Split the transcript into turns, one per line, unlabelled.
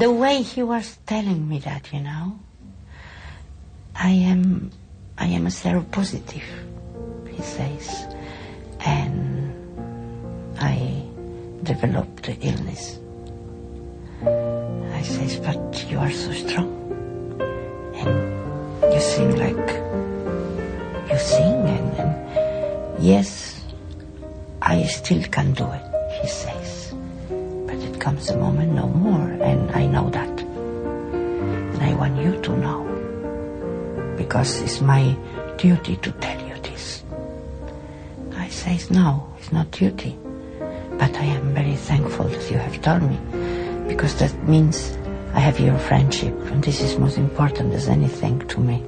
the way he was telling me that, you know, I am, I am a seropositive, he says, and I developed the illness. I says, but you are so strong, and you sing like you sing, and, and yes, I still can do it, he says. But it comes a moment no more, want you to know. Because it's my duty to tell you this. I says, no, it's not duty. But I am very thankful that you have told me. Because that means I have your friendship, and this is most important as anything to me.